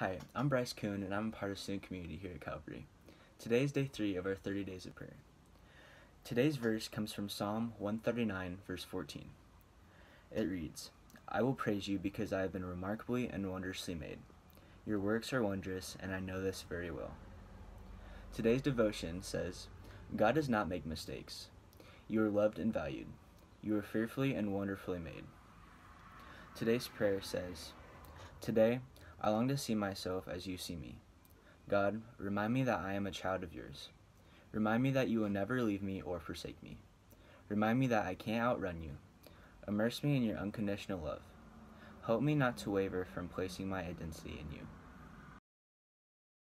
Hi, I'm Bryce Kuhn, and I'm a part of student community here at Calvary. Today is day three of our 30 days of prayer. Today's verse comes from Psalm 139, verse 14. It reads, I will praise you because I have been remarkably and wondrously made. Your works are wondrous, and I know this very well. Today's devotion says, God does not make mistakes. You are loved and valued. You are fearfully and wonderfully made. Today's prayer says, Today, I long to see myself as you see me. God, remind me that I am a child of yours. Remind me that you will never leave me or forsake me. Remind me that I can't outrun you. Immerse me in your unconditional love. Help me not to waver from placing my identity in you.